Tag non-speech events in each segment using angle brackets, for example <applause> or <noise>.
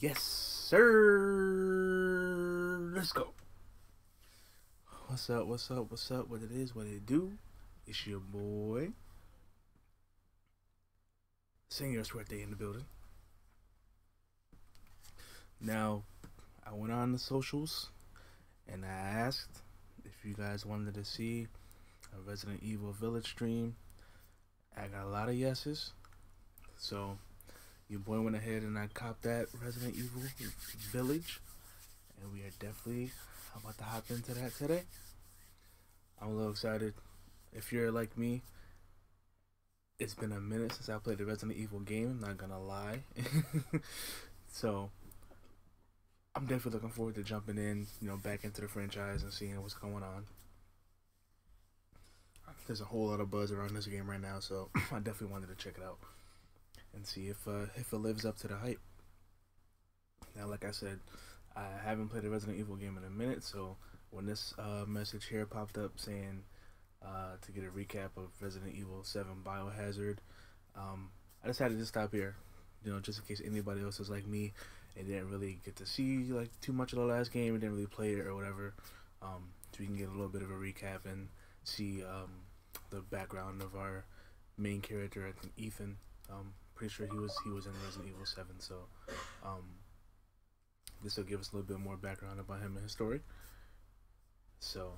Yes, sir. Let's go. What's up? What's up? What's up? What it is? What it do? It's your boy, Senor Suerte in the building. Now, I went on the socials and I asked if you guys wanted to see a Resident Evil Village stream. I got a lot of yeses, so your boy went ahead and I copped that Resident Evil Village, and we are definitely about to hop into that today. I'm a little excited. If you're like me, it's been a minute since I played the Resident Evil game. I'm not gonna lie. <laughs> so I'm definitely looking forward to jumping in, you know, back into the franchise and seeing what's going on. There's a whole lot of buzz around this game right now, so <clears throat> I definitely wanted to check it out and see if uh, if it lives up to the hype. Now, like I said, I haven't played a Resident Evil game in a minute, so when this uh, message here popped up saying uh, to get a recap of Resident Evil 7 Biohazard, um, I decided to stop here, you know, just in case anybody else is like me and didn't really get to see like too much of the last game and didn't really play it or whatever. Um, so we can get a little bit of a recap and see um, the background of our main character, I think Ethan. Um, pretty sure he was he was in Resident Evil Seven, so um, this will give us a little bit more background about him and his story. So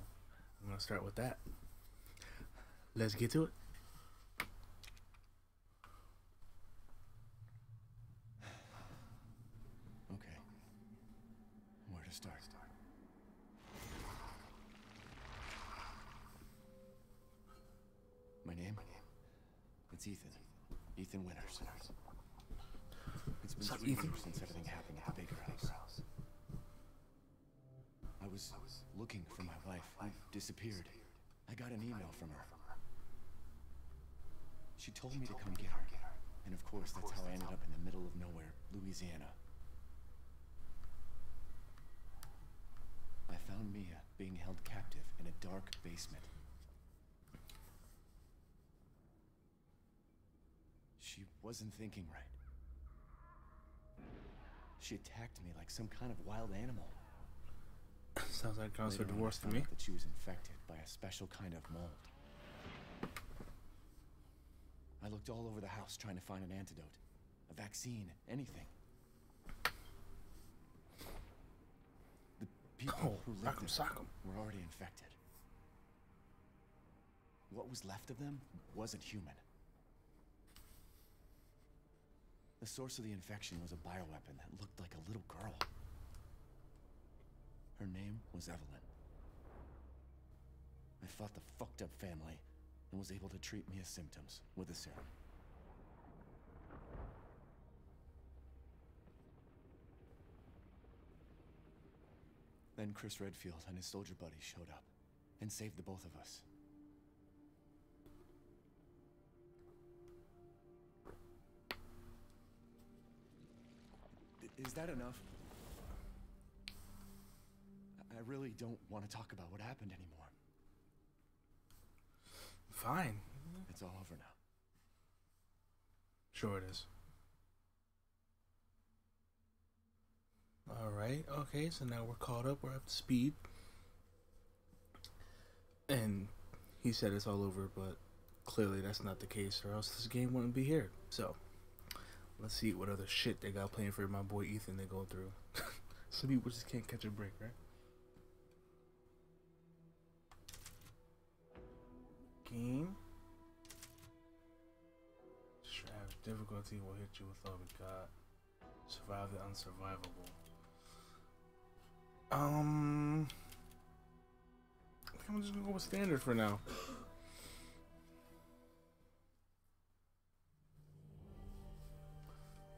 I'm gonna start with that. Let's get to it. Okay. Where to start? start. My name? My name? It's Ethan. Ethan Winters. It's been three Ethan? years since everything happened at the Baker house. I was looking for my wife, who disappeared. I got an email from her. She told me to come get her. And of course, that's how I ended up in the middle of nowhere, Louisiana. I found Mia being held captive in a dark basement. She wasn't thinking right. She attacked me like some kind of wild animal. Sounds like Later on, Divorce to me. That she was infected by a special kind of mold. I looked all over the house trying to find an antidote, a vaccine, anything. The people Oh, who lived 'em, there 'em. were already infected. What was left of them wasn't human. The source of the infection was a bioweapon that looked like a little girl. Her name was Evelyn. I fought the fucked up family and was able to treat Mia's symptoms with a serum. Then Chris Redfield and his soldier buddies showed up and saved the both of us. Is that enough? I- really don't want to talk about what happened anymore. Fine. It's all over now. Sure it is. All right. Okay. So now we're caught up. We're up to speed. And he said it's all over, but clearly that's not the case, or else this game wouldn't be here. So let's see what other shit they got playing for my boy Ethan to go through. <laughs> Some people just can't catch a break, right? Game. Straps difficulty will hit you with all we got. Survive the unsurvivable. Um, I think I'm just gonna go with standard for now.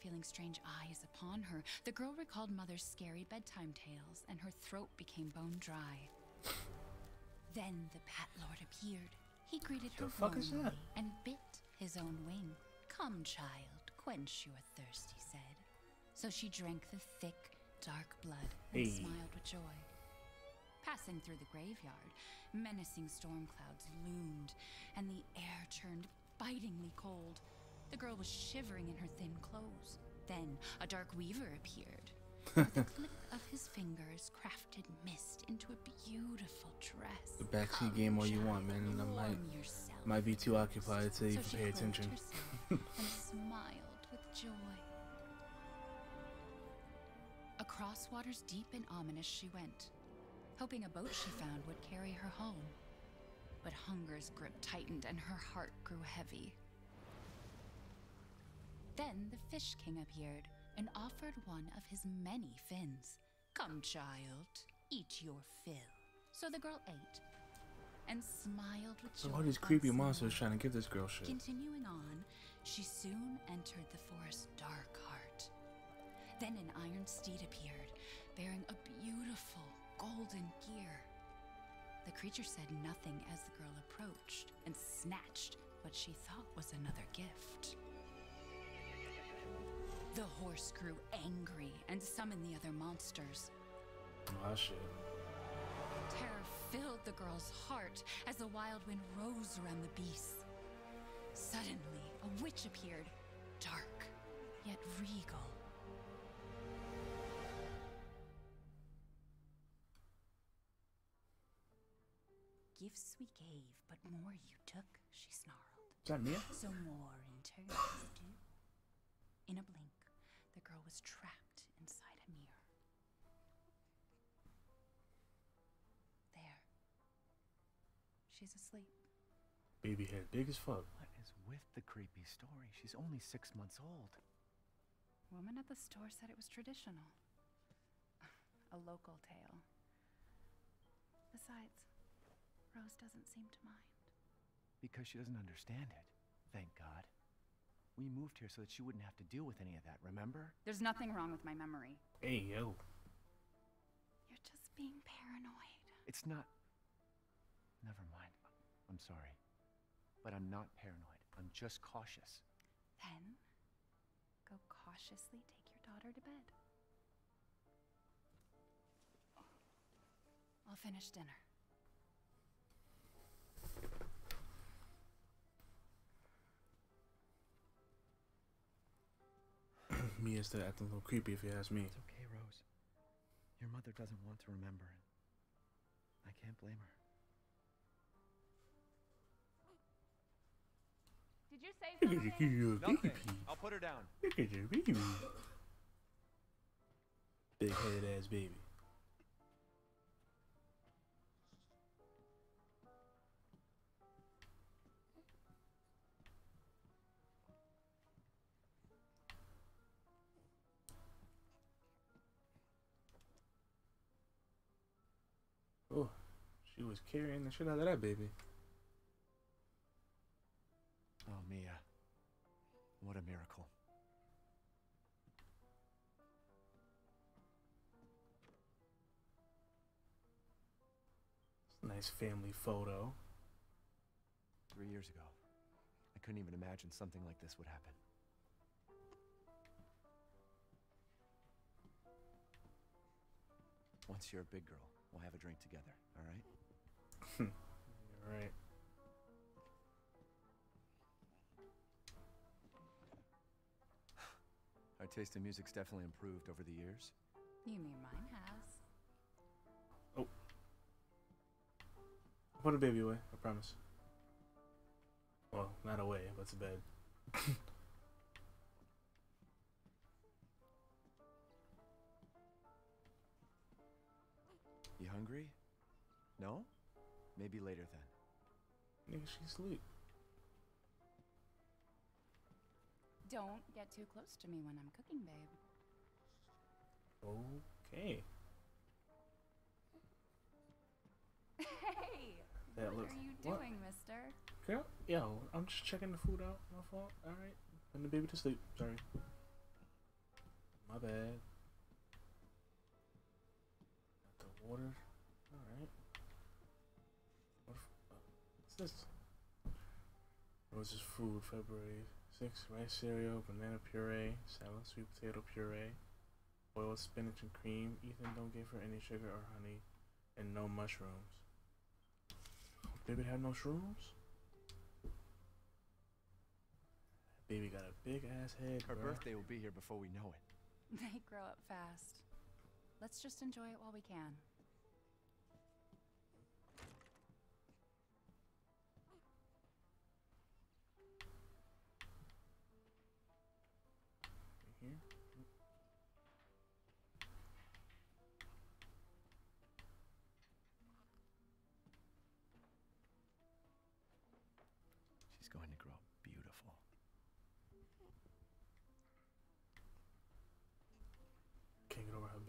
Feeling strange eyes upon her, the girl recalled Mother's scary bedtime tales, and her throat became bone dry. <sighs> Then the Bat Lord appeared. He greeted her The is warmly and bit his own wing. Come, child, quench your thirst, he said. So she drank the thick, dark blood and Hey. smiled with joy. Passing through the graveyard, menacing storm clouds loomed, and the air turned bitingly cold. The girl was shivering in her thin clothes. Then a dark weaver appeared. <laughs> With a click of his fingers, crafted mist into a beautiful dress. The backseat game all you want, man, and I might- yourself. Might be too occupied to even pay attention. and <laughs> smiled with joy. Across waters deep and ominous she went, hoping a boat she found would carry her home. But hunger's grip tightened and her heart grew heavy. Then the Fish King appeared and offered one of his many fins. Come, child, eat your fill. So the girl ate and smiled with So all these creepy monsters trying to give this girl shit. Continuing on, she soon entered the forest's dark heart. Then an iron steed appeared, bearing a beautiful golden gear. The creature said nothing as the girl approached and snatched what she thought was another gift. The horse grew angry and summoned the other monsters. Oh shit. Terror filled the girl's heart as the wild wind rose around the beasts. Suddenly, a witch appeared, dark, yet regal. Gifts we gave, but more you took, she snarled. Is that Mia? So more in turn is due. In a blink, was trapped inside a mirror. There. She's asleep. Baby head, big as fuck. What is with the creepy story? She's only six months old. Woman at the store said it was traditional. <laughs> A local tale. Besides, Rose doesn't seem to mind. Because she doesn't understand it. Thank God. We moved here so that she wouldn't have to deal with any of that, remember? There's nothing wrong with my memory. Hey yo. You're just being paranoid. It's not. Never mind. I'm sorry. But I'm not paranoid. I'm just cautious. Then, go cautiously take your daughter to bed. I'll finish dinner. Mia's still acting a little creepy if you ask me. It's okay, Rose. Your mother doesn't want to remember it. I can't blame her. Did you say Look something? Nothing. I'll put her down. Look at your baby. Big headed ass baby. Was carrying the shit out of that baby. Oh, Mia. What a miracle. Nice family photo. Three years ago, I couldn't even imagine something like this would happen. Once you're a big girl, we'll have a drink together, all right? <laughs> Right. Our taste in music's definitely improved over the years. You mean mine has? I'll put a baby away, I promise. Well, not away, but to bed. <laughs> You hungry? No? Maybe later then. Nigga, she sleep. Don't get too close to me when I'm cooking, babe. Okay. Hey! That what looks- are you what? doing, mister? Girl, yo, I'm just checking the food out. My fault. All right. Putting the baby to sleep. Sorry. My bad. Got the water. Alright. What f- uh, What's this? Rose's food, February 6th. Rice cereal, banana puree, salad, sweet potato puree, boiled spinach and cream. Ethan, don't give her any sugar or honey, and no mushrooms. Baby had no shrooms? Baby got a big ass head. Her bruh. birthday will be here before we know it. <laughs> They grow up fast. Let's just enjoy it while we can.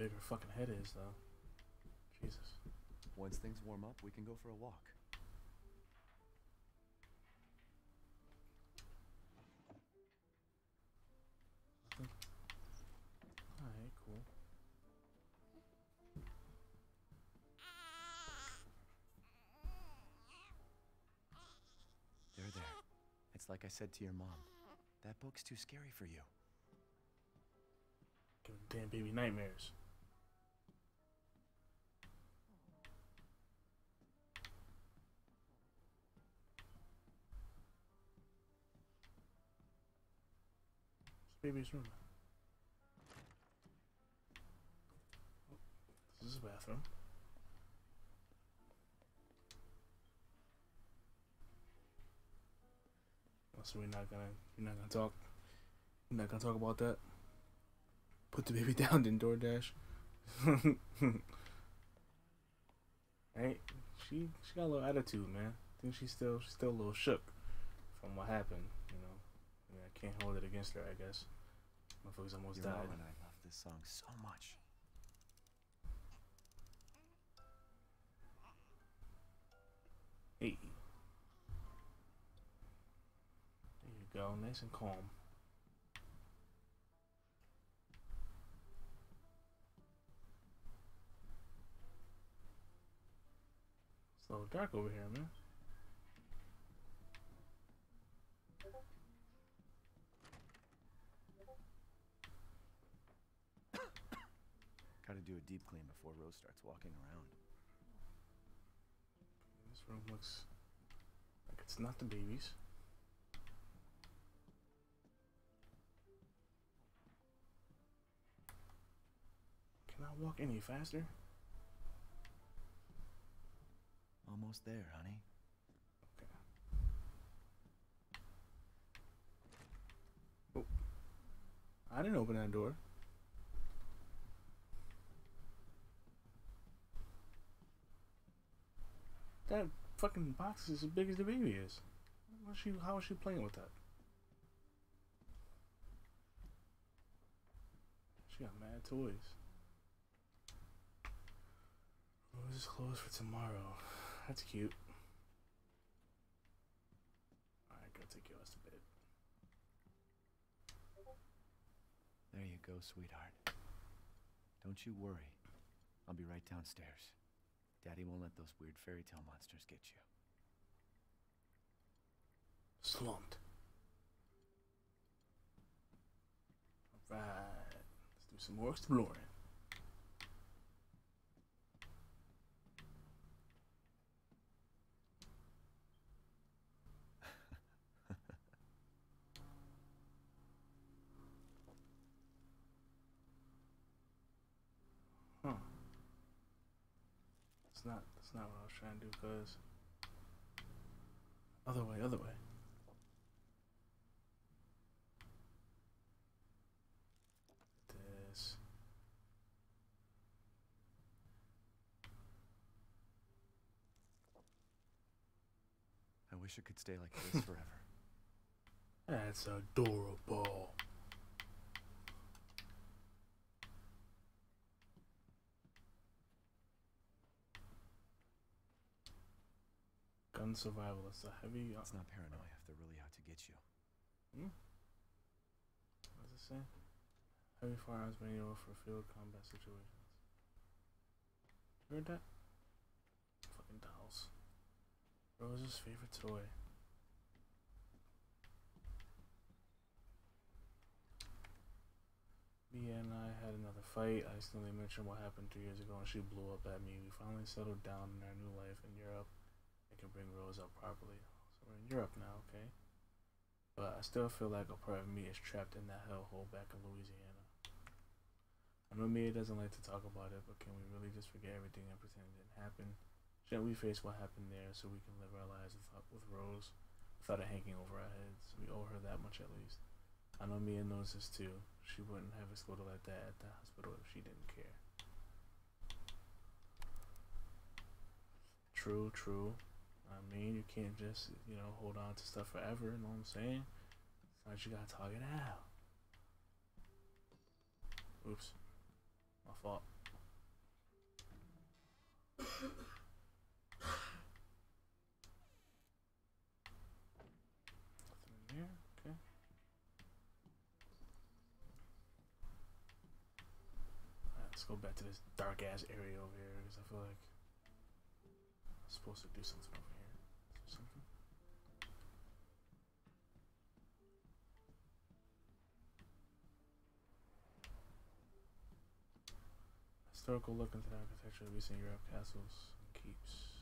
Big her fucking head is, though. Jesus. Once things warm up, we can go for a walk. Alright, cool. There, there. It's like I said to your mom. That book's too scary for you. Giving damn baby nightmares. Baby's room. Oh, This is a bathroom. Oh, So we're not gonna you're not gonna talk you're not gonna talk about that? Put the baby <laughs> down then DoorDash. <laughs> right? She she got a little attitude, man. I think she's still she's still a little shook from what happened. I, mean, I can't hold it against her, I guess. Motherfuckers almost Your died. mom and I love this song so much. Hey. There you go, nice and calm. It's a little dark over here, man. Gotta do a deep clean before Rose starts walking around. This room looks like it's not the baby's. Can I walk any faster? Almost there, honey. Okay. Oh. I didn't open that door. That fucking box is as big as the baby is. What's she, how is she playing with that? She got mad toys. Oh, Rose is closed for tomorrow. That's cute. Alright, go take your to bed. There you go, sweetheart. Don't you worry. I'll be right downstairs. Daddy won't let those weird fairy tale monsters get you. Slumped. Alright. Let's do some more exploring. Huh. That's not that's not what I was trying to do, cuz other way, other way. This. I wish it could stay like this <laughs> forever. That's adorable. Gun survivalist, a heavy. It's not paranoia if they're really out to get you. Hmm? What does it say? Heavy firearms manual for field combat situations. Heard that? Fucking dolls. Rose's favorite toy. Mia and I had another fight. I accidentally mentioned what happened two years ago and she blew up at me. We finally settled down in our new life in Europe and can bring Rose up properly. So we're in Europe now, okay? But I still feel like a part of me is trapped in that hellhole back in Louisiana. I know Mia doesn't like to talk about it, but can we really just forget everything and pretend it didn't happen? Shouldn't we face what happened there so we can live our lives with, uh, with Rose without it hanging over our heads? We owe her that much at least. I know Mia knows this too. She wouldn't have exploded like that at the hospital if she didn't care. True, true. I mean, you can't just, you know, hold on to stuff forever, you know what I'm saying? Sometimes you gotta talk it out. Oops. My fault. Go back to this dark ass area over here because I feel like I'm supposed to do something over here. Is there something? Historical look into the architecture of Eastern Europe castles and keeps.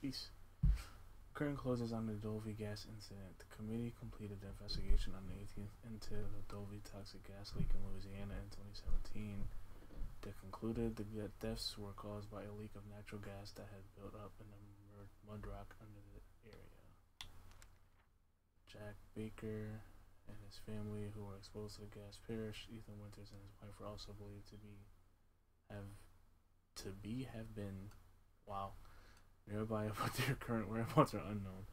Peace. Current closes on the Dulvey gas incident. The committee completed the investigation on the 18th into the Dulvey toxic gas leak in Louisiana in 2017. They concluded the deaths were caused by a leak of natural gas that had built up in the mud- mud rock under the. Jack Baker and his family, who were exposed to the gas, perished. Ethan Winters and his wife were also believed to be have to be have been wow nearby, <laughs> but their current whereabouts are unknown.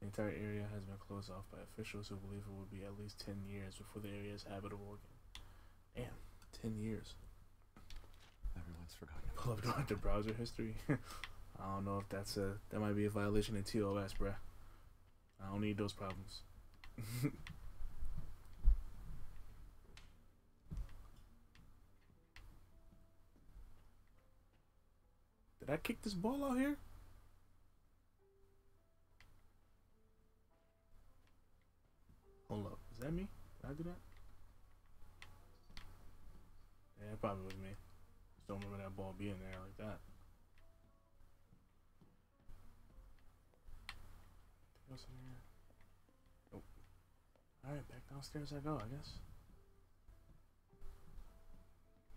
The entire area has been closed off by officials who believe it will be at least 10 years before the area is habitable again. Damn, 10 years. Everyone's forgotten. Pull up the browser history. <laughs> I don't know if that's a that might be a violation of TOS, bruh. I don't need those problems. <laughs> Did I kick this ball out here? Hold up. Is that me? Did I do that? Yeah, it probably was me. Just don't remember that ball being there like that. Alright, back downstairs I go, I guess.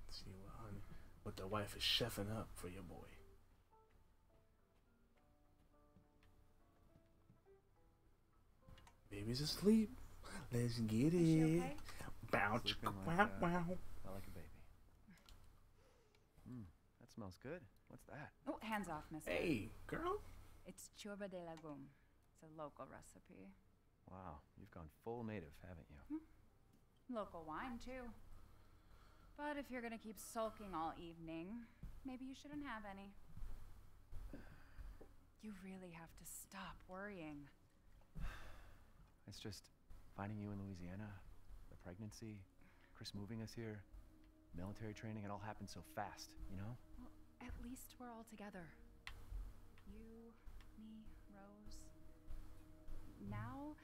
Let's see what honey what the wife is chefing up for your boy. Baby's asleep. Let's get Is she it. okay? Bow like wow that. wow. Not like a baby. Hmm, that smells good. What's that? Oh, hands off, mister. Hey, girl. It's ciorba de legume. It's a local recipe. Wow, you've gone full native, haven't you? Hmm. Local wine, too. But if you're gonna keep sulking all evening, maybe you shouldn't have any. You really have to stop worrying. <sighs> It's just finding you in Louisiana, the pregnancy, Chris moving us here, military training, it all happened so fast, you know? Well, at least we're all together. You, me, Rose. Now,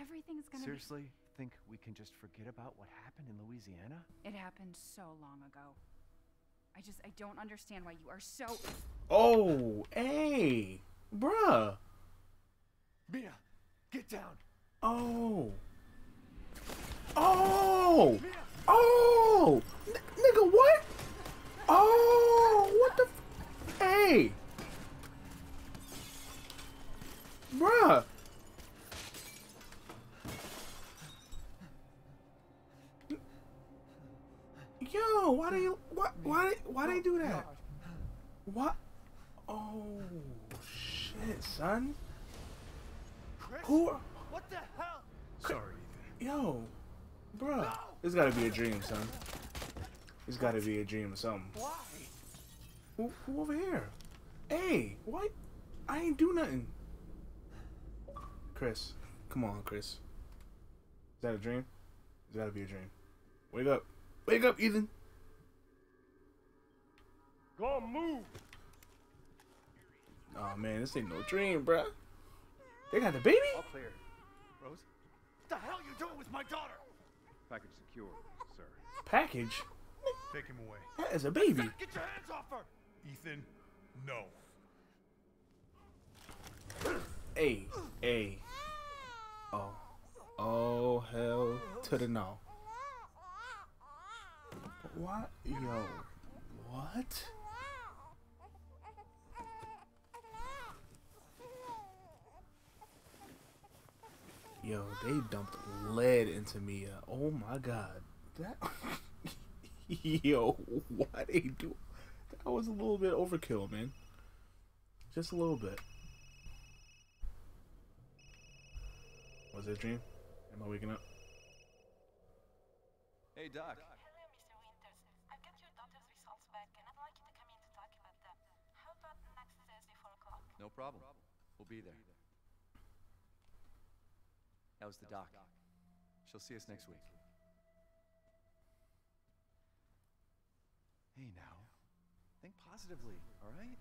everything's gonna Seriously, think we can just forget about what happened in Louisiana? It happened so long ago. I just, I don't understand why you are so. Oh, hey, bruh. Mia, get down! Oh. Oh. Oh. N- nigga, what? Oh, what the? F- hey. Bruh. Yo, why they what why why they do that? What? Oh shit, son. Chris? Who? are- What the hell? Sorry, Ethan. Yo, bruh. It's gotta be a dream, son. It's gotta be a dream or something. Why? Who, who over here? Hey, what? I ain't do nothing. Chris, come on, Chris. Is that a dream? It's gotta be a dream. Wake up. Wake up, Ethan. Go move. Oh man, this ain't no dream, bruh. They got the baby? All clear. Rose? What the hell you doing with my daughter? Package secure, sir. Package? Take him away. That is a baby. Get your hands off her! Ethan, no. Hey, hey. Oh. Oh, hell to the no. What? Yo. What? Yo, they dumped lead into Mia. Uh, oh my god. That. <laughs> Yo, why they do? That was a little bit overkill, man. Just a little bit. Was it a dream? Am I waking up? Hey, Doc. Hello, Mr. Winters. I've got your daughter's results back, and I'd like you to come in to talk about them. How about next Thursday, 4 o'clock? No problem. We'll be there. That was the doc? She'll see us next week. Hey now. Think positively, alright?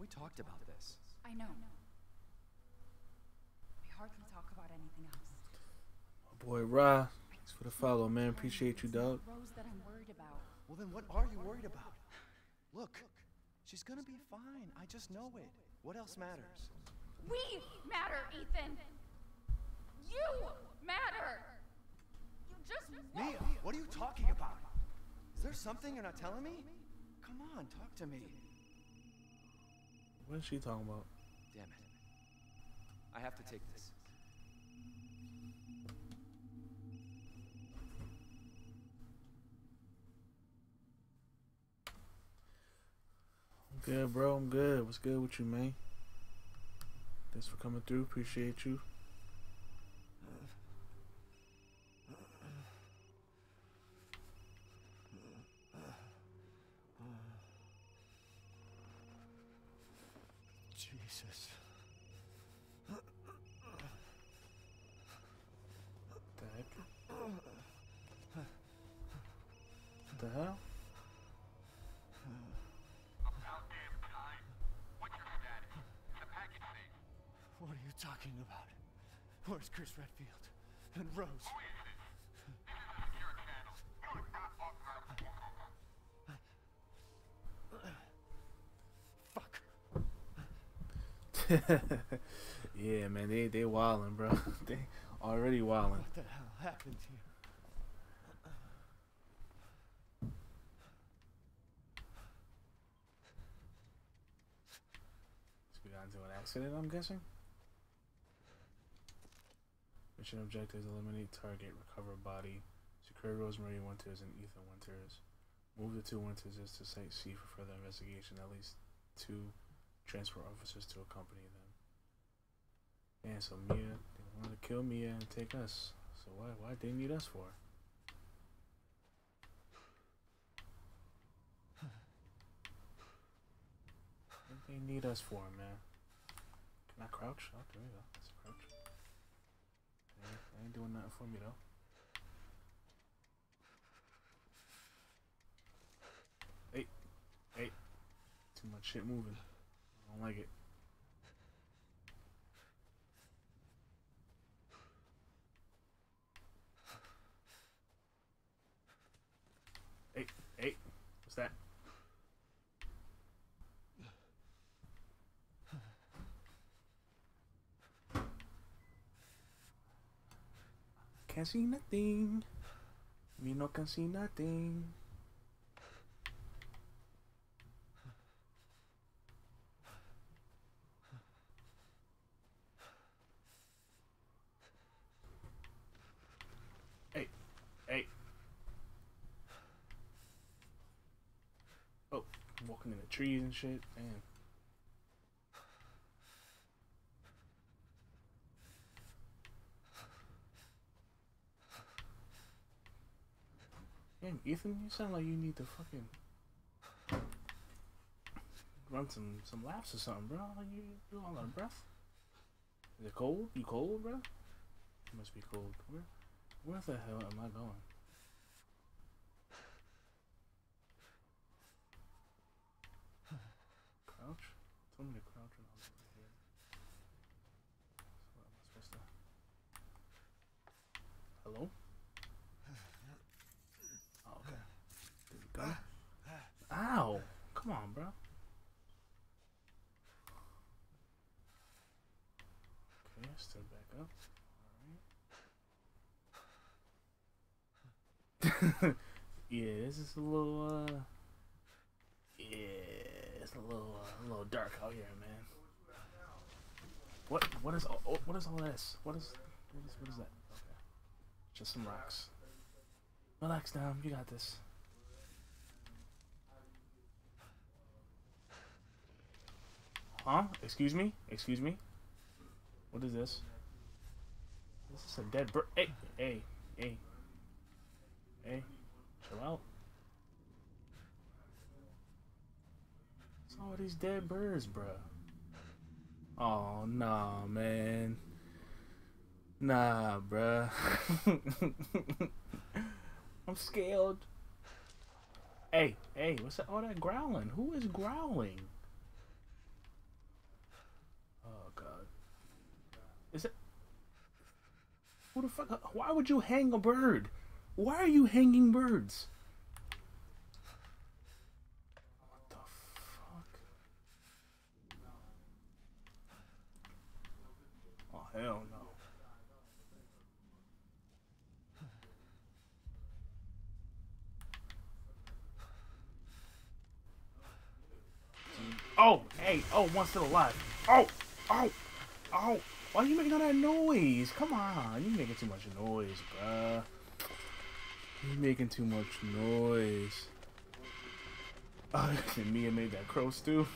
We talked about this. I know. We hardly talk about anything else. My boy Ra, thanks for the follow, man. Appreciate you, It's not dog. Rose that I'm worried about. Well, then what are you worried about? Look, she's gonna be fine. I just know it. What else matters? We matter, Ethan. You matter. You just Mia, won't. what are you talking about? Is there something you're not telling me? Come on, talk to me. What is she talking about? Damn it. I have to take this. Good, bro. I'm good. What's good with you, man? Thanks for coming through. Appreciate you. <laughs> yeah, man. They they wildin', bro. <laughs> they already wildin'. What the hell happened here? We got into an accident, I'm guessing. Mission objectives: eliminate target, recover body, secure Rosemary Winters and Ethan Winters. Move the two Winterses to Site C for further investigation. At least two transport officers to accompany them. And so Mia, they wanted to kill Mia and take us. So why why they need us for? What they need us for, man? Can I crouch? Oh, there we go. A crouch. They ain't doing nothing for me though. Hey, hey, too much shit moving. Don't like it. Hey, hey, what's that? Can't see nothing. Me no can see nothing. Hey, hey. Oh, walking in the trees and shit. Damn. Damn, Ethan, you sound like you need to fucking run some some laps or something, bro. You you all out of breath. Is it cold? You cold, bro? It must be cold. Where where the hell am I going? Crouch? Tell me to crouch and over here. So what am I supposed to Hello? Oh, okay. There we go. Ow! Come on, bro. Okay, stand back up. <laughs> Yeah, this is a little, uh. Yeah, it's a little, uh, a little dark out here, man. What, what is, all, what is all this? What is, what is, what is that? Okay. Just some rocks. Relax down, you got this. Huh? Excuse me? Excuse me? What is this? This is a dead bird. Hey, hey, hey. Hey, chill out. All these dead birds, bruh. Oh, nah, man. Nah, bruh. <laughs> I'm scared. Hey, hey, what's that? All that growling? Who is growling? Oh God. Is it? Who the fuck? Why would you hang a bird? Why are you hanging birds? What the fuck? Oh hell no. Oh, hey, oh, one still alive. Oh, oh, oh. Why are you making all that noise? Come on, you're making too much noise, bruh. You're making too much noise. <laughs> Uh, and Mia made that crow stew.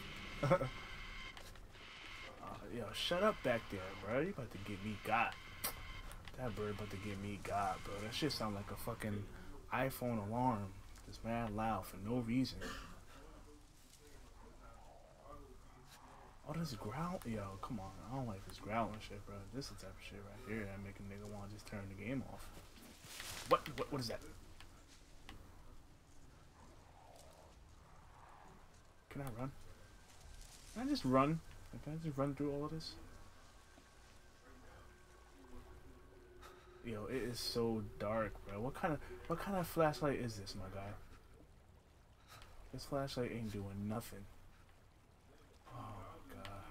<laughs> yo, shut up back there, bro. You about to get me got. That bird about to get me got, bro. That shit sound like a fucking iPhone alarm. It's mad loud for no reason. Oh, this growl, yo, come on. I don't like this growling shit, bro. This is the type of shit right here that make a nigga want to just turn the game off. What? What? What is that? Can I run? Can I just run? Can I just run through all of this? Yo, it is so dark, bro. What kind of what kind of flashlight is this, my guy? This flashlight ain't doing nothing. Oh god.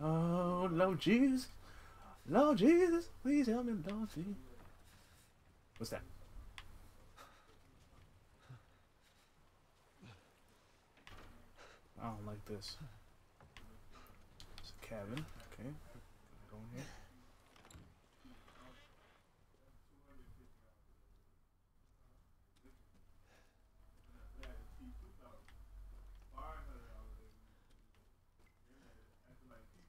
Oh Lord Jesus. Lord Jesus, please help me, Lord Jesus. What's that? I don't like this. Cabin. Okay. Go in here.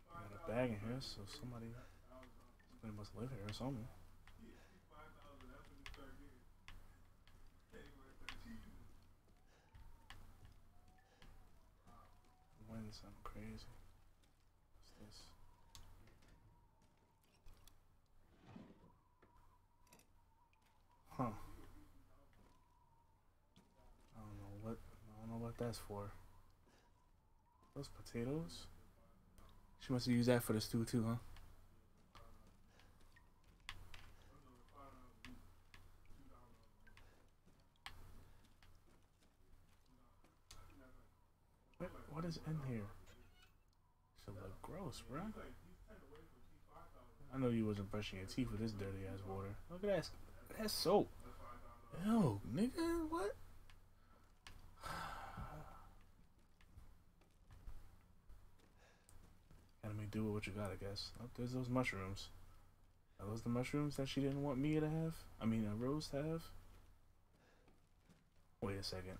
Got a bag in here, so somebody, somebody must live here or something. Wind sound crazy. What's this? Huh. I don't know what I don't know what that's for. Those potatoes? She must have used that for the stew too, huh? What, what is in here? Should look gross, bro. I know you wasn't brushing your teeth with this dirty ass water. Look at that. That's soap. Ew, nigga, what? Make do what you got, I guess. Oh, there's those mushrooms. Are those the mushrooms that she didn't want Mia to have? I mean, uh, Rose to have? Wait a second.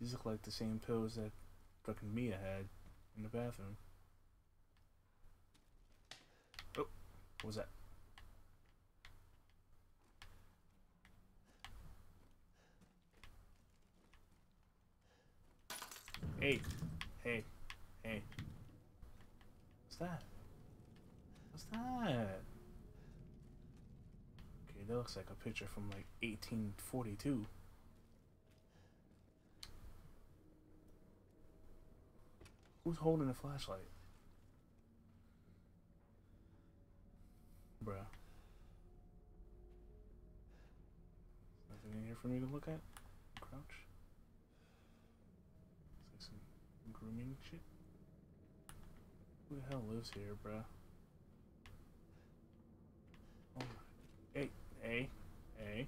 These look like the same pills that fucking Mia had in the bathroom. Oh, what was that? Hey, hey. What's that? What's that? Okay, that looks like a picture from like 1842. Who's holding a flashlight? Bruh. Nothing in here for me to look at? Crouch? Looks like some grooming shit. Who the hell lives here, bruh? Oh my. Hey, hey, hey.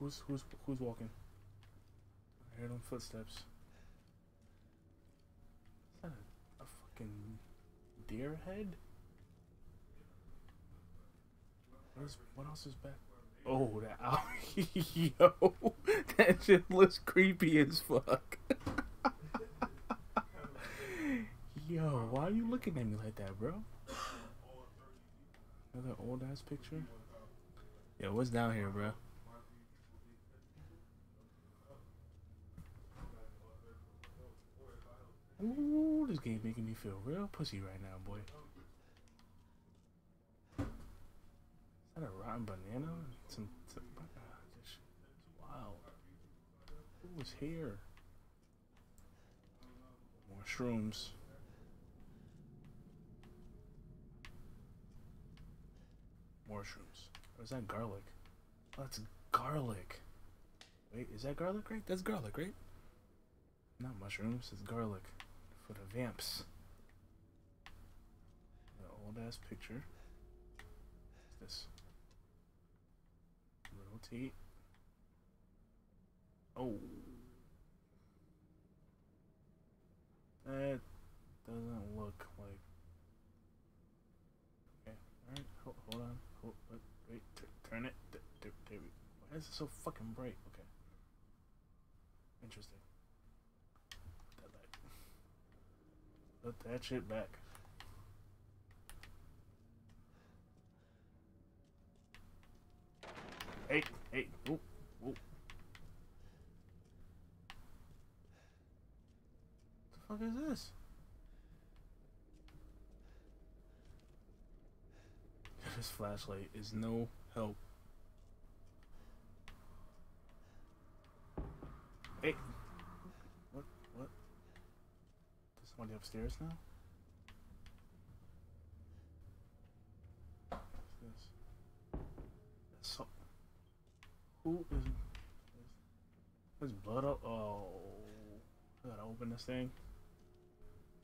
Who's who's who's walking? I hear them footsteps. Is that a, a fucking deer head? What, is, what else is back? Oh, that. <laughs> Yo, that shit looks creepy as fuck. <laughs> Yo, why are you looking at me like that, bro? Another old ass picture? Yo, what's down here, bro? Ooh, this game making me feel real pussy right now, boy. Is that a rotten banana? Some, uh, this shit wild. Who was here? More shrooms. More shrooms. Or is that garlic? Oh, that's garlic. Wait, is that garlic, right? That's garlic, right? Not mushrooms, it's garlic. For the vamps. The old ass picture. What's this? Rotate. Oh. That doesn't look like. Okay, alright, hold, hold on. Hold, wait, wait turn it. Th- th- there we Why is it so fucking bright? Okay. Interesting. Put that. Put that shit back. Hey, hey, oh, oh. The fuck is this? This flashlight is no help. Hey. What? What? There's somebody upstairs now? What's this? So, who is? There's blood up. Oh, I gotta open this thing.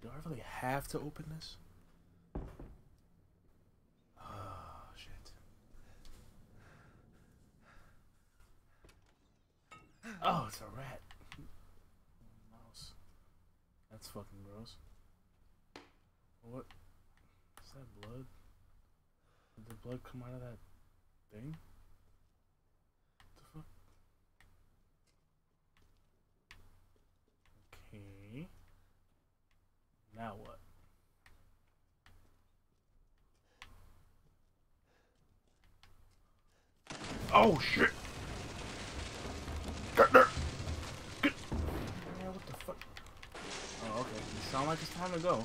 Do I really have to open this? Oh shit. Oh, it's a rat. Mouse. That's fucking gross. What? Is that blood? Did the blood come out of that thing? What the fuck? Okay. Now what? Oh shit! Get there! Get! Yeah, what the fuck? Oh, okay. It sounds like it's time to go.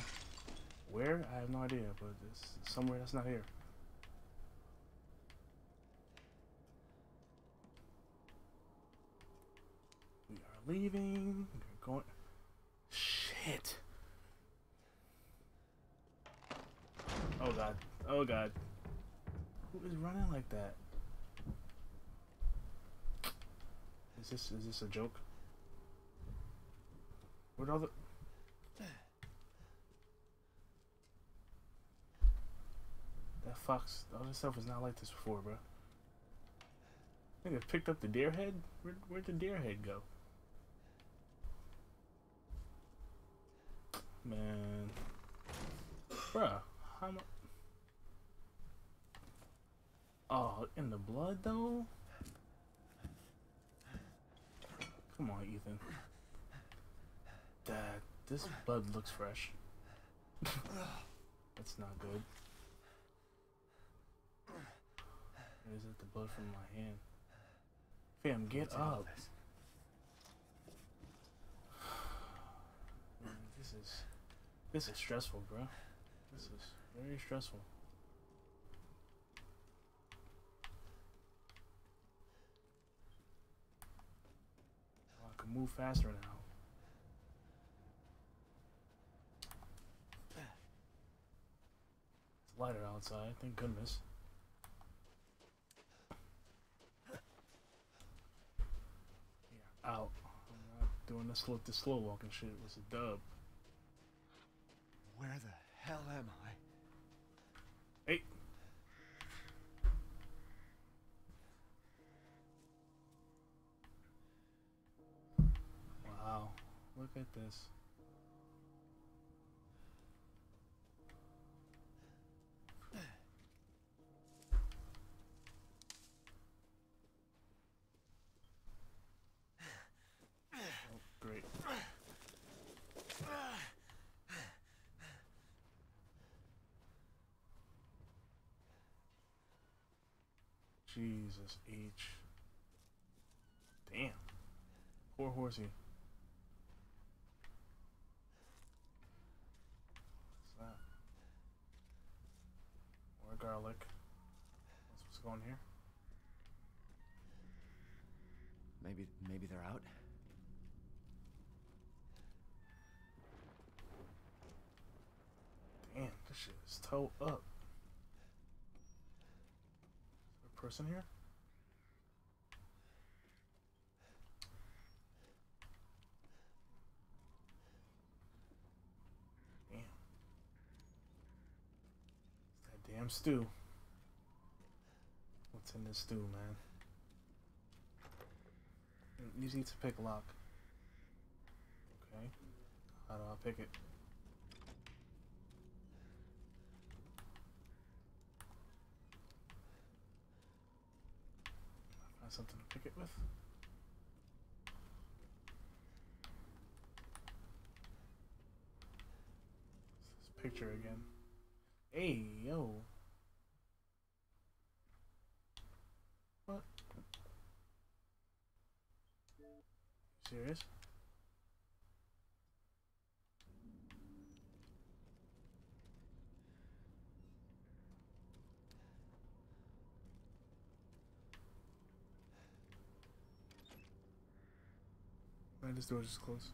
Where? I have no idea, but it's somewhere that's not here. We are leaving. We're going. Shit. Oh god. Oh god. Who is running like that? Is this is this a joke? Where'd all the That fox all this stuff was not like this before, bro. I think I picked up the deer head? Where where'd the deer head go? Man. Bruh, how much Oh, in the blood though? Come on, Ethan. That this blood looks fresh. <laughs> That's not good. Is it the blood from my hand? Fam, get What's in all up. this? <sighs> Man, this is this is stressful, bro. This is very stressful. Oh, I can move faster now. It's lighter outside, thank goodness. Yeah, out. I'm not doing the slow, the slow walking shit. It was a dub. Where the hell am I? Hey. Wow. Look at this. Jesus H. Damn. Poor horsey. What's that? More garlic. What's, what's going here? Maybe, maybe they're out. Damn, this shit is toe up. Is there a person here? Damn. It's that damn stew. What's in this stew, man? Easy to pick lock. Okay. How do I pick it? Find something to pick it with. What's this picture again? Hey, yo. What? Serious? Man, this door just closed.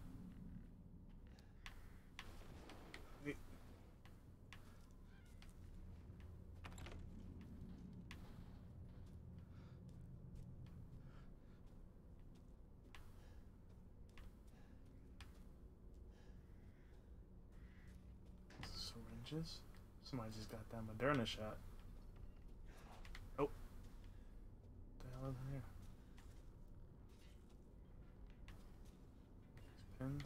Syringes? Somebody just got that Moderna shot. Oh. What the hell is in here? Moving.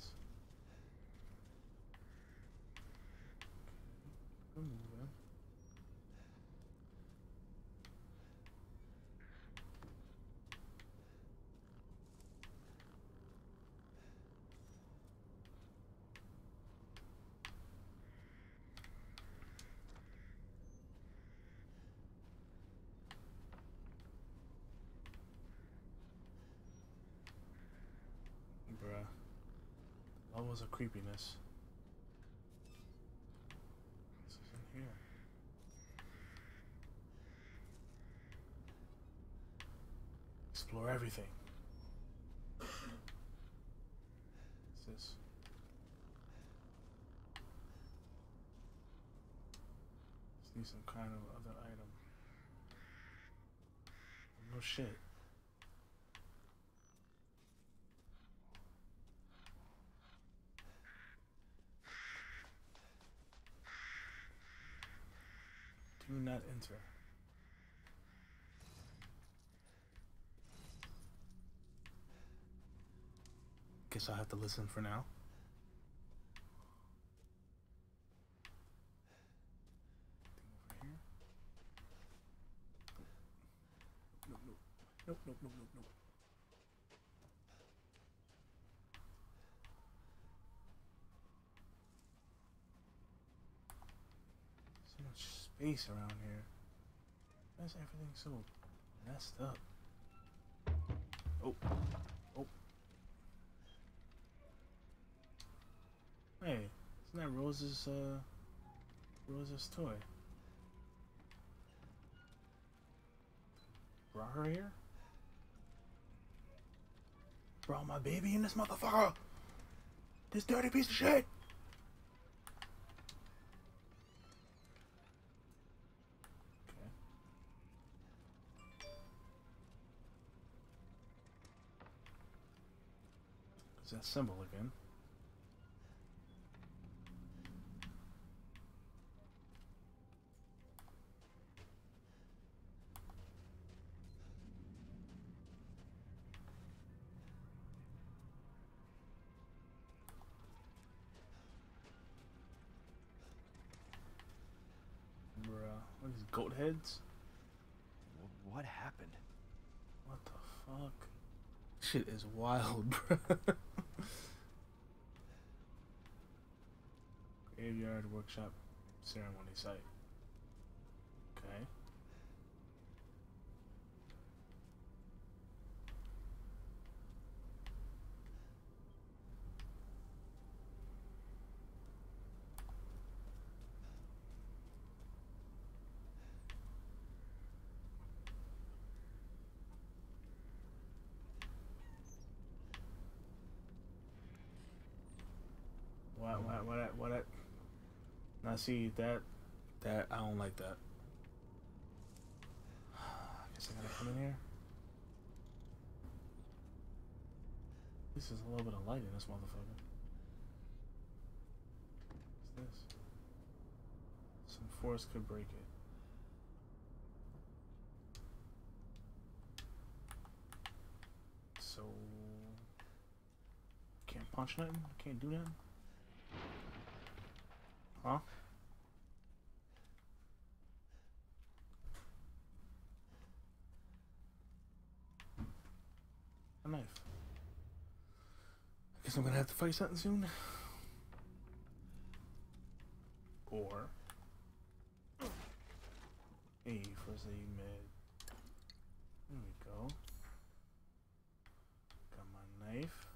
Bruh. Levels of creepiness. This is in here. Explore everything. What's this? See some kind of other item. No shit. Do not. Guess I'll have to listen for now. Nope, nope. Nope, nope, nope, nope, nope. So much space around here. Why is everything so Messed up. Oh. Oh. Hey, isn't that Rose's, uh, Rose's toy? Brought her here? Brought my baby in this motherfucker! This dirty piece of shit! Symbol again? Bruh, what these goat heads? What happened? What the fuck? Shit is wild, <laughs> bruh. Graveyard workshop ceremony site. Okay. What? What? What? What? what now see that that I don't like that. <sighs> I guess I gotta come in here. This is a little bit of light in this motherfucker. What's this? Some force could break it. So can't punch nothing. Can't do nothing. Huh? A knife. I guess I'm gonna have to fight something soon. Or. Hey, first aid. There we go. Got my knife.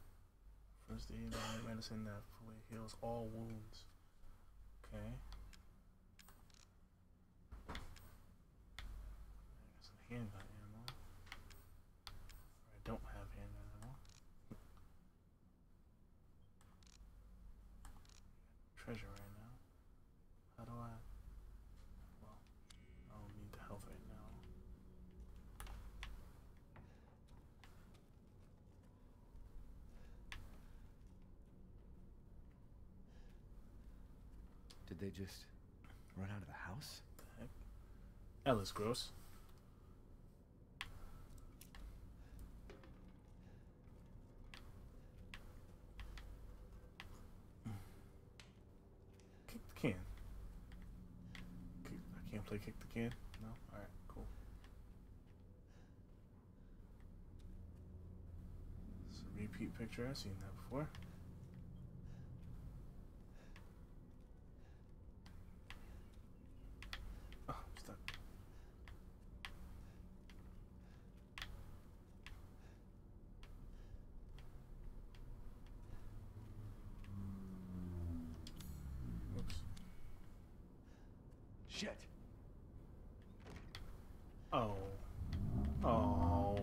First aid med medicine that fully heals all wounds. Okay. Some handgun ammo. Or I don't have handgun ammo. Treasure right now. How do I? Well, I don't need the health right now. Did they just run out of the house? That looks gross. Kick the can. I can't play kick the can? No? Alright, cool. It's a repeat picture. I've seen that before. Oh, I'm stuck. Oops. Shit! Oh. Oh.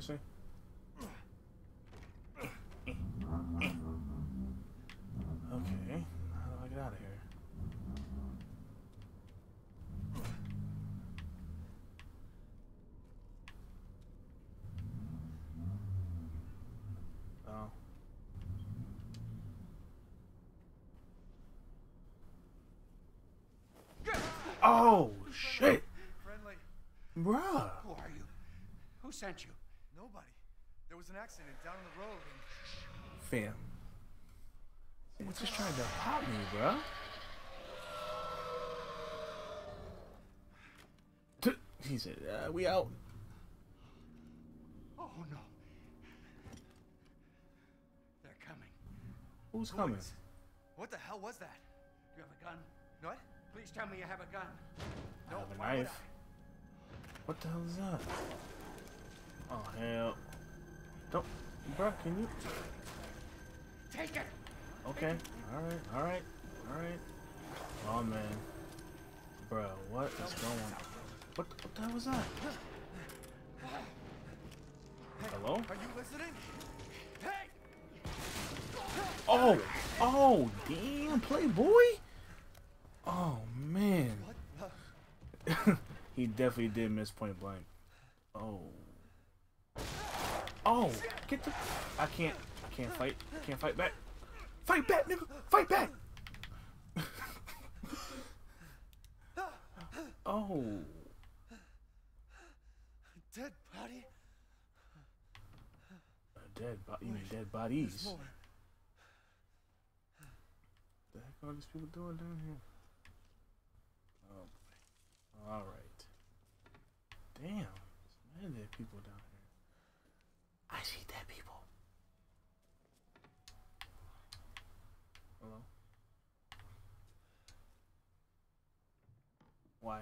Seriously? Okay. How do I get out of here? Oh. Oh shit, Friendly. bruh. Who are you? Who sent you? Was an accident down the road and. Fam. He's just trying to pop me, bruh. T- He said, uh, "We out." Oh no. They're coming. Who's coming? What the hell was that? You have a gun? What? Please tell me you have a gun. I No, have a knife. What the hell is that? Oh hell. Don't bro. can you Take it! Okay. Alright, alright, alright. Oh man. bro. what is going on? What what the hell was that? Hello? Are you listening? Hey! Oh! Oh damn Playboy? Oh man. <laughs> He definitely did miss point blank. Oh. Oh! Get the I can't I can't fight. I can't fight back. Fight back, nigga! Fight back! <laughs> oh. Dead body? A dead body. You mean dead bodies? What The heck are these people doing down here? Oh boy. Alright. Damn. There's many dead people down here. I see dead people. Hello? Why?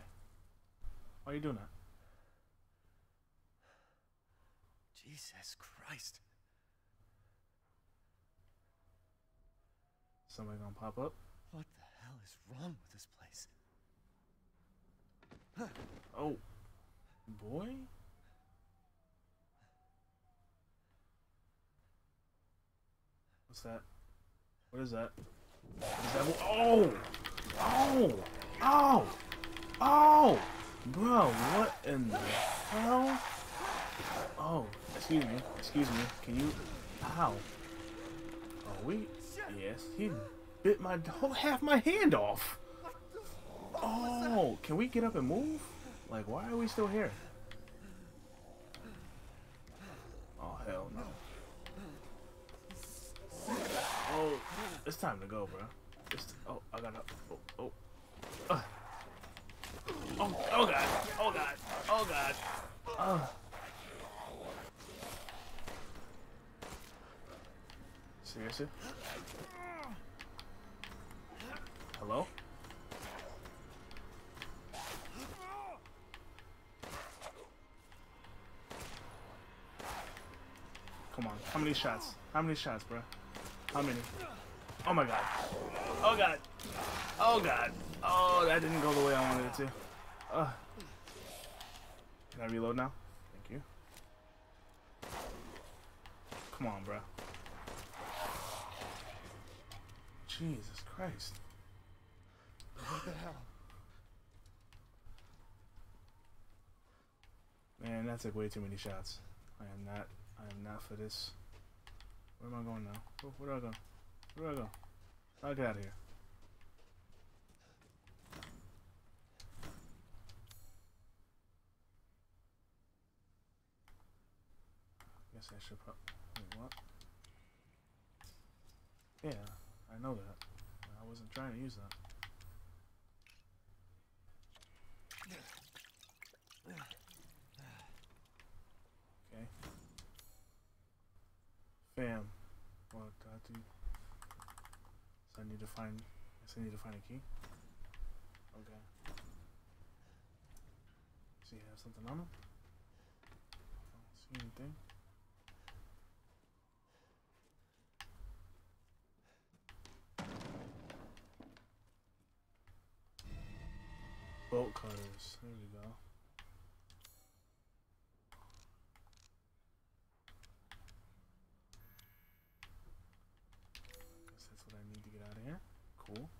Why are you doing that? Jesus Christ. Somebody gonna pop up? What the hell is wrong with this place? Oh. Boy? What's that? What is that? That? Oh! Oh! Oh! Oh! Bro, what in the hell? Oh, excuse me. Excuse me. Can you... Ow. Oh, we... Yes, he bit my whole half my hand off. Oh, can we get up and move? Like, why are we still here? Oh, hell no. Oh, it's time to go, bro. It's oh, I gotta. Oh, oh. Ugh. Oh, oh god. Oh god. Oh god. Ugh. Seriously? Hello? Come on. How many shots? How many shots, bro? How many? Oh my god. Oh god. Oh god. Oh, that didn't go the way I wanted it to. Ugh. Can I reload now? Thank you. Come on, bro. Jesus Christ. What the hell? Man, that took way too many shots. I am not. I am not for this. Where am I going now? Where, where do I go? Where do I go? I'll get out of here. Guess I should probably. Wait, what? Yeah, I know that. I wasn't trying to use that. Okay. Fam. What do I to So I need to find I need to find a key. Okay. See you have something on him? Don't see anything. Bolt cutters. There we go. Guess that's what I need to get out of here. Cool.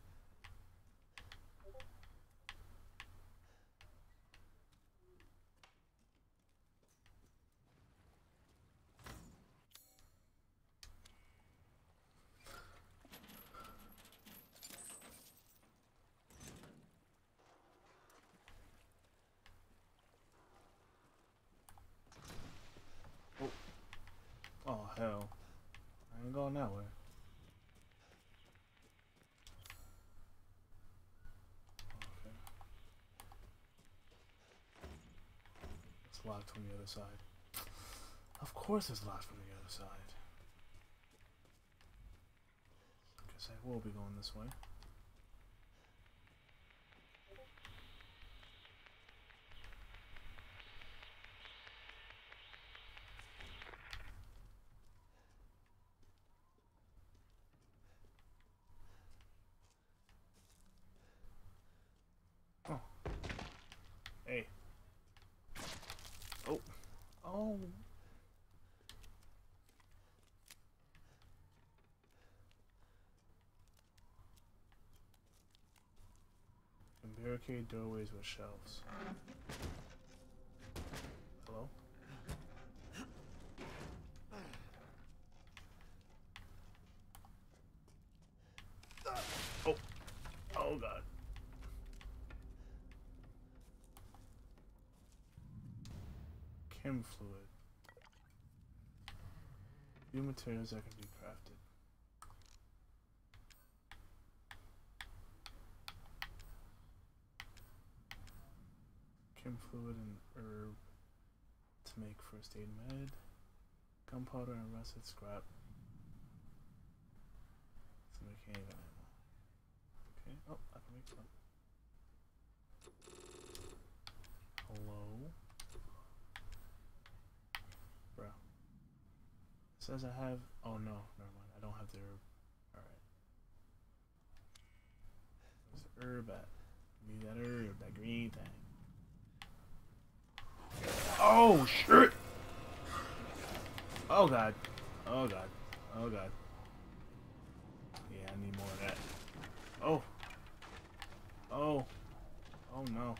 Oh. Oh hell. I ain't going that way. Okay. It's locked from the other side. Of course it's locked from the other side. I Guess I will be going this way. Oh. And barricade doorways with shelves. Hello? Oh. Oh god. Chem fluid. New materials that can be crafted. Chem fluid and herb to make first aid med. Gunpowder and rusted scrap to make handgun ammo. Okay, oh, I can make some. Hello? Bro. It says I have. Oh no, never mind. I don't have the herb. Alright. Where's the herb at? Give me that herb, that green thing. Oh shit! Oh god. Oh god. Oh god. Yeah, I need more of that. Oh. Oh. Oh no.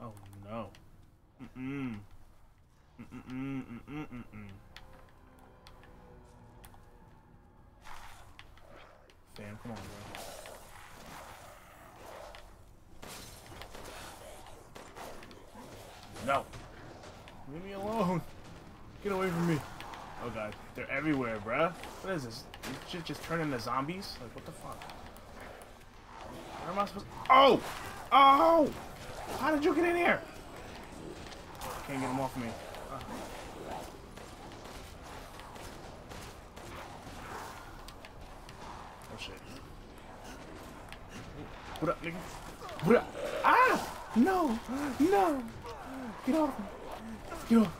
Oh no. Mm-mm. Mm-mm. Mm-mm. Mm-mm. Come on, bro. No. Leave me alone. Get away from me. Oh god, they're everywhere, bruh. What is this? Just turn into zombies? Like, what the fuck? Where am I supposed to- Oh! Oh! How did you get in here? Can't get them off me. Uh. Oh shit. What up, nigga? What up? Ah! No! No! Get off me! Get off!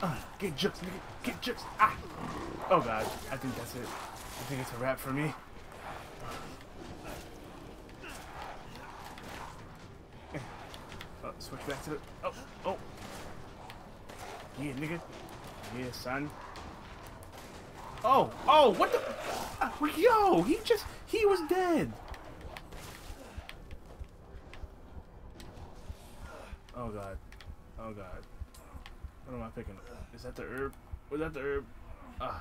Uh, get jukes, nigga! Get jukes! Ah! Oh god, I think that's it. I think it's a wrap for me. Oh, switch back to the. Oh, oh. Yeah, nigga. Yeah, son. Oh, oh, what the? Uh, yo, he just, he was dead. Oh god. Oh god. What am I picking? Is that the herb? Was that the herb? Ah.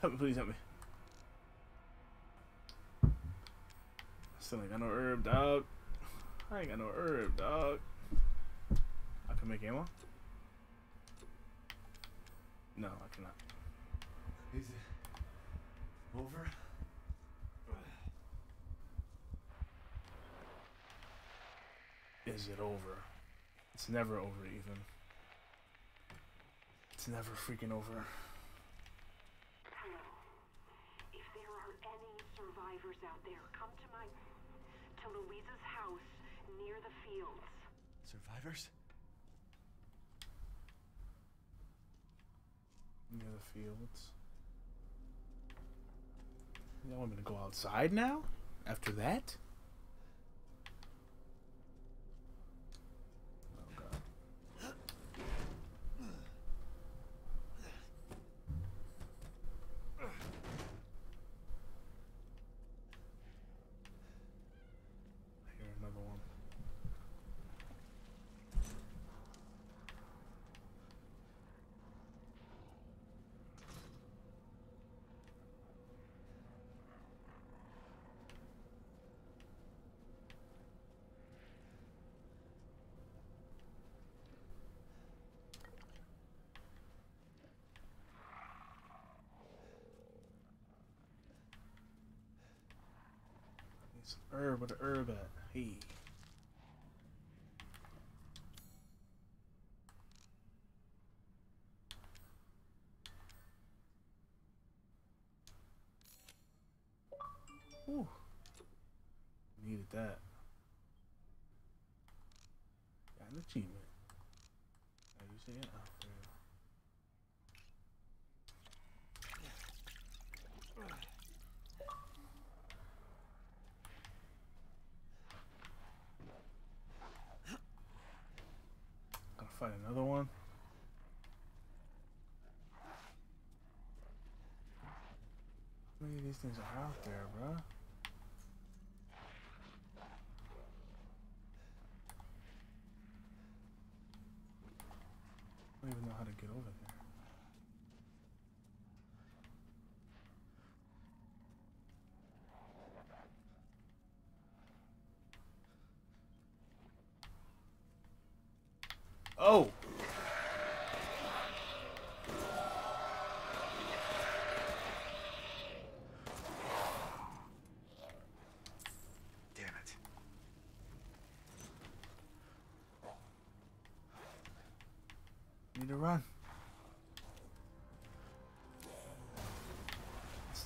Help me, please help me. Still ain't got no herb, dog. I ain't got no herb, dog. I can make ammo? No, I cannot. Is it over? Is it over? It's never over, even. It's never freaking over. Hello. If there are any survivors out there, come to my. to Luiza's house near the fields. Survivors? Near the fields. Y'all want me to go outside now? After that? Oh god. I hear another one. Need some herb. Where the herb at? Hey. Ooh. Needed that. Got an achievement. Are you see it? Oh, there you go. Gotta fight another one. these things are out there, bruh. I don't even know how to get over there. Oh!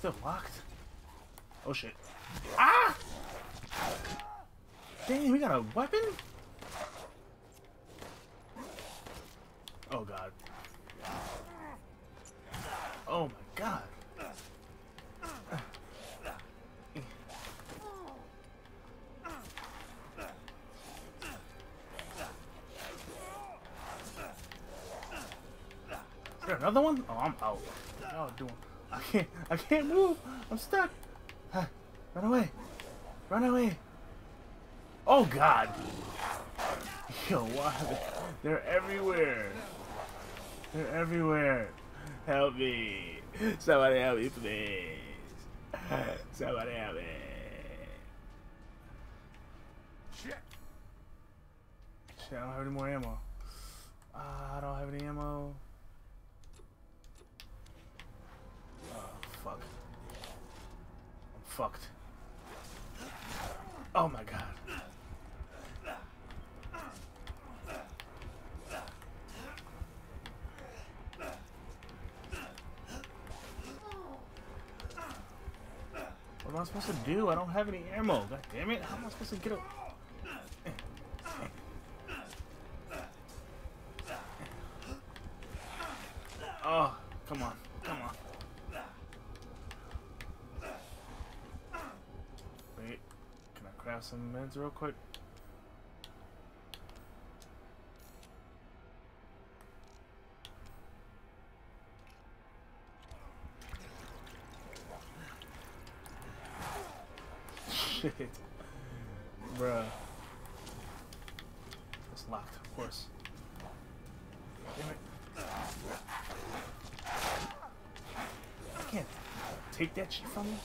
Still locked. Oh shit. Ah! Dang, we got a weapon? Oh god. Oh my god. Is there another one? Oh, I'm out. Y'all doing? I can't. I can't move. I'm stuck. Ah, Run away. Run away. Oh God. <laughs> Yo, they- They're everywhere. They're everywhere. Help me. Somebody help me, please. Somebody help me. Shit! Shit, I don't have any more ammo. Ah, I don't have any ammo. Oh, fuck. I'm fucked. Oh my god. What am I supposed to do? I don't have any ammo. God damn it. How am I supposed to get up? Oh, come on. Come on. Wait. Craft some meds real quick? Shit. Bruh. It's locked, of course. Damn it. I can't take that shit from me.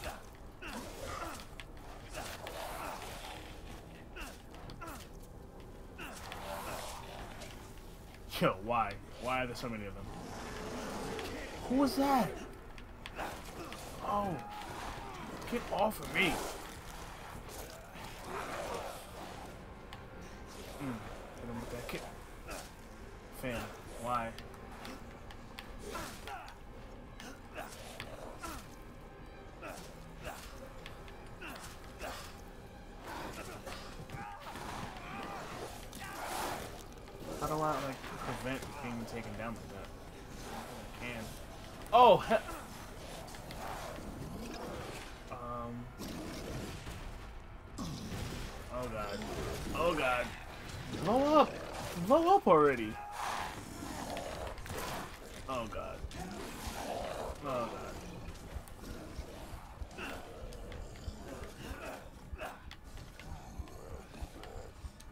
Yo, <laughs> why? Why are there so many of them? Who was that? Oh, get off of me! Mm, hit him with that kick. Fan, why? How do I like prevent being taken down like that? I can. Oh he Um. Oh god. Oh god. Blow up! Blow up already! Oh god. Oh god.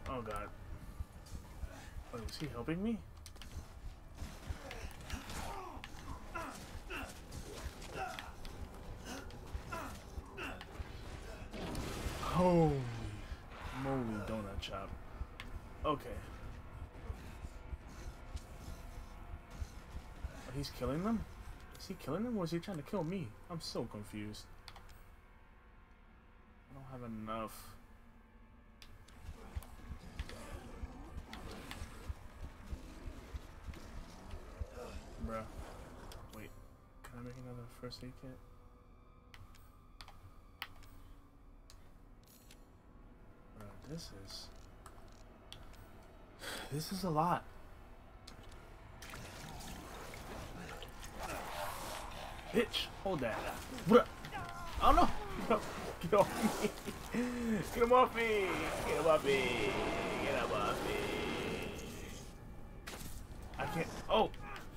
Oh god. Wait, is he helping me? Holy moly donut chop. Okay. Oh, He's killing them? Is he killing them or is he trying to kill me? I'm so confused. I don't have enough. Bruh. Wait. Can I make another first aid kit? Bruh, this is... This is a lot. Bitch, hold that. Bruh. Oh no! Get off me! Get him off me! Get him off me!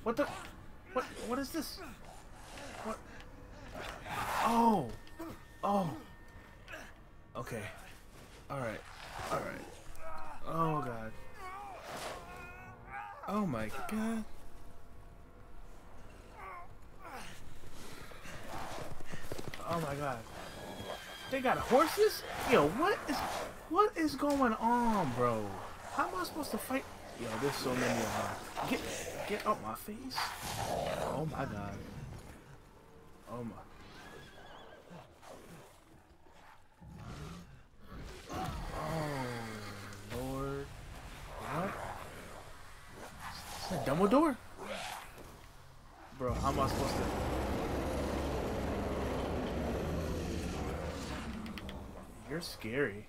What the? What? What is this? What? Oh! Oh. Okay. All right. All right. Oh god. Oh my god. Oh my god. They got horses? Yo, what is what is going on, bro? How am I supposed to fight? Yo, there's so many of them. Get get up my face. Oh my god. Oh my. Oh lord. What? Is that Dumbledore? Bro, how am I supposed to? You're scary.